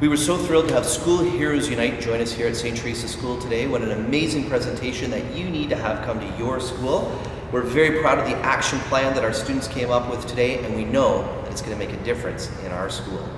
We were so thrilled to have School Heroes Unite join us here at St. Teresa School today. What an amazing presentation that you need to have come to your school. We're very proud of the action plan that our students came up with today, and we know that it's going to make a difference in our school.